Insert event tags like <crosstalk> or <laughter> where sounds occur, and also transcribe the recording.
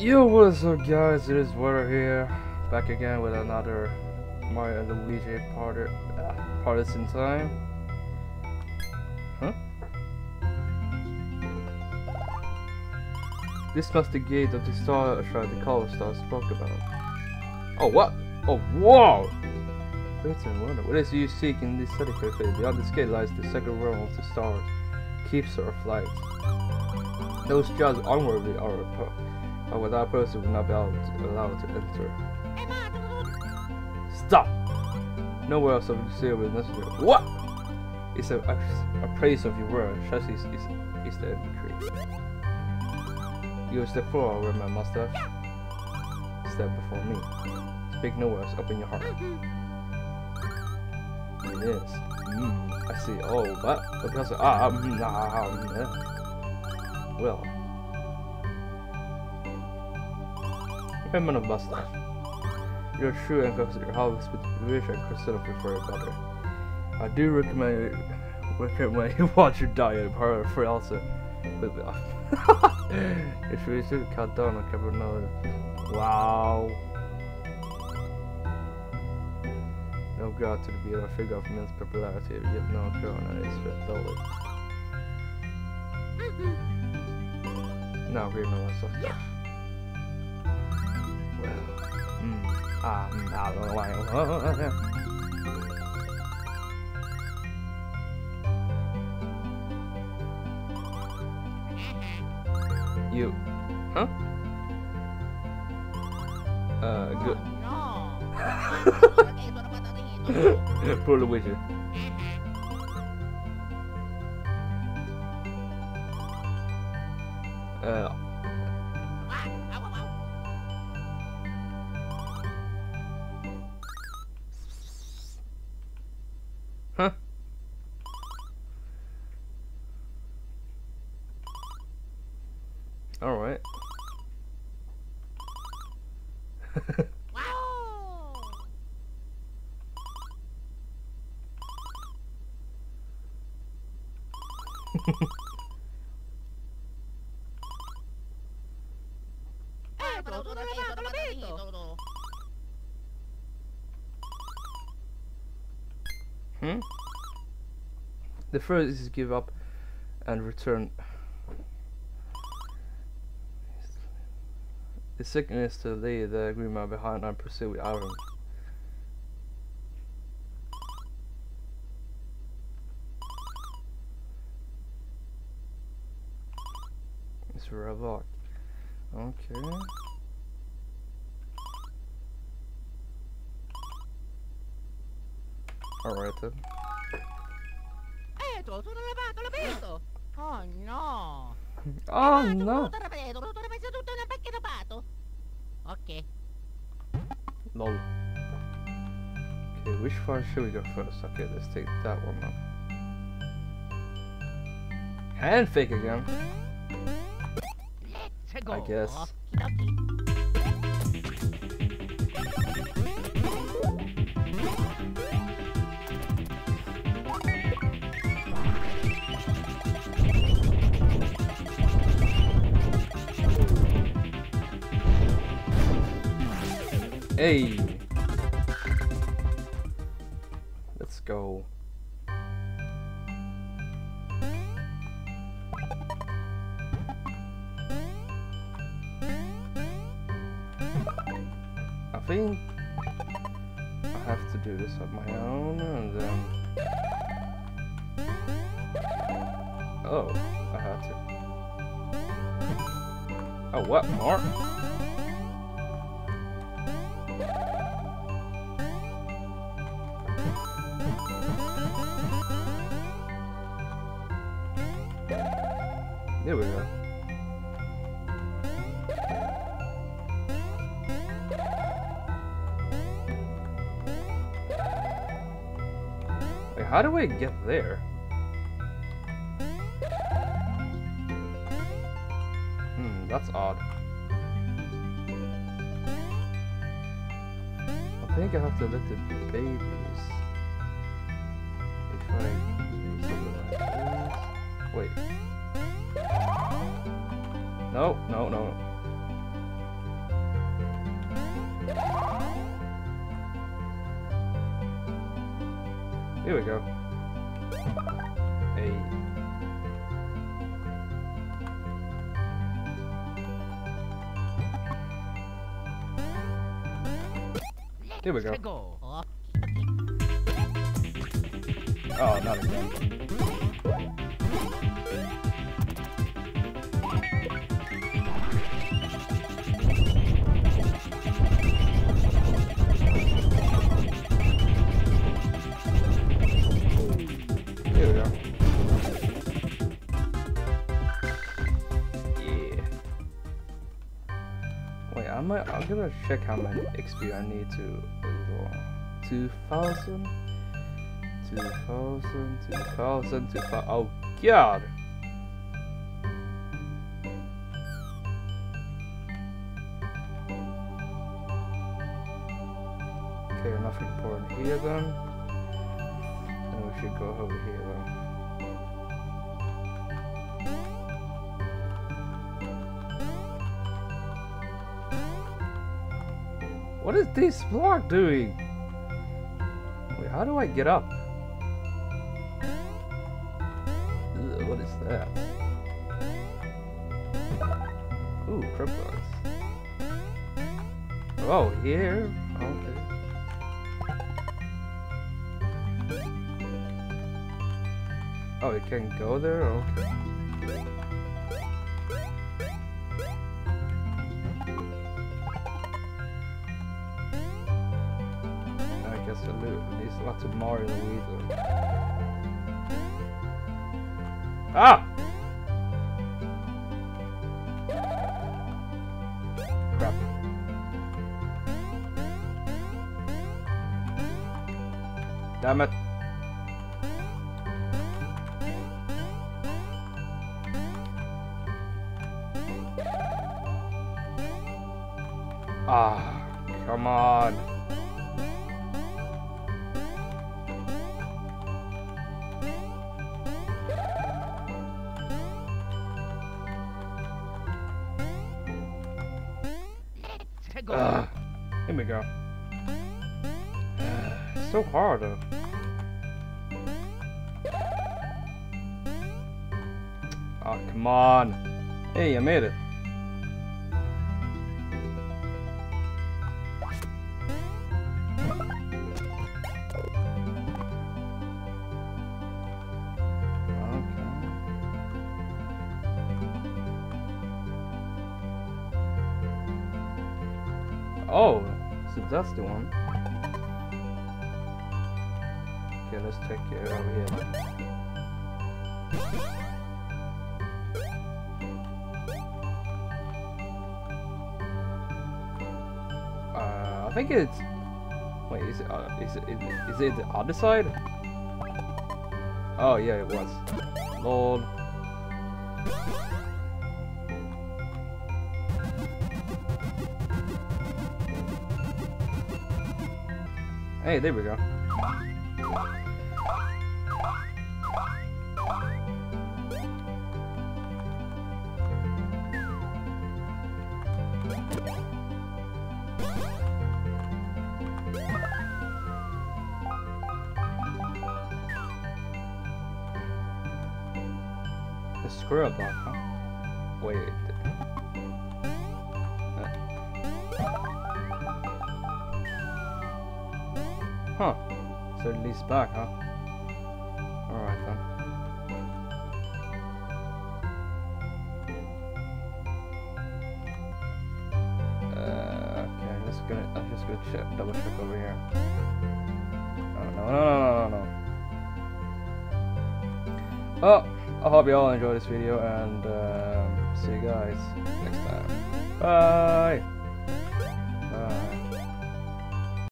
Yo, what's up guys, it is Water here, back again with another Mario and Luigi part uh, Partners in Time. Huh? This must the gate of the star shrine the Cobalt Star spoke about. Oh, what? Oh, whoa! Wait a wonder, what is you seek in this city cafe? Beyond this gate lies the second realm of the stars, keeps our flight. Those judged unworthy are but without person will not be allowed to, enter. Stop! Nowhere else of the will necessary. What? It's a, a, a praise of your word. Such is, is, is the decree. You step forward with my mustache. Step before me. Speak no words, open your heart. Yes. Mm, I see. Oh, but because ah, mm, ah, mm, yeah. well. Women of mustache. Your true and goes your harvest with wish I could settle for your brother. I do recommend recommend you <laughs> watch your diet part for also with uh, <laughs> if we should cut down on carbonara. Wow. No god to be a figure of immense popularity, yet no corona is fit dåligt. Now we're no the you. Huh? Uh, good. <laughs> Poor Luigi. Uh, Huh? Alright. <laughs> wow! <laughs> Hmm? The first is to give up and return. The second is to leave the agreement behind and pursue with Aaron. It's Ravok. Okay. Alright then. Eto, tutto lavato, l'ho visto! Oh no! Oh Lavato, no! Tutto lavato, tutto lavato, tutto nel pacche lavato! Ok. Lol. Okay, which one should we go first? Okay, let's take that one now. Hand fake again. Let's go! I guess. Hey! Let's go. I think I have to do this on my own and then... Oh, I had to. Oh, what, more? How do I get there? Hmm, that's odd. I think I have to let the babies. If I like. Wait. No, no, no. Here we go. Hey. Here we go. Oh, not again. Gonna, I'm gonna check how many XP I need to. uh, 2,000? 2000, 2000, 2000. Oh, God! Okay, nothing important here then. Then we should go over here then. What is this block doing? Wait, how do I get up? Ugh, what is that? Ooh, kryptos. Oh, here? Okay. Oh, it can go there? Okay. Lots of Mario Luigi. Ah! Crap. Damn it. Ah, come on. Go. Ugh. Here we go. Uh, it's so hard though. Oh, come on. Hey, I made it. Oh, so that's the one. Okay, let's check it over here. Uh, I think it's. Wait, is it? Uh, is it? Is it the other side? Oh yeah, it was. Lord. Hey, there we go. The squirrel block, huh? Wait. Huh. So it leads back, huh? Alright then. Uh, okay, let's go. I'm just gonna check, double check over here. Oh, no, no, no, no, no, no. Well, I hope you all enjoyed this video and um, see you guys next time. Bye!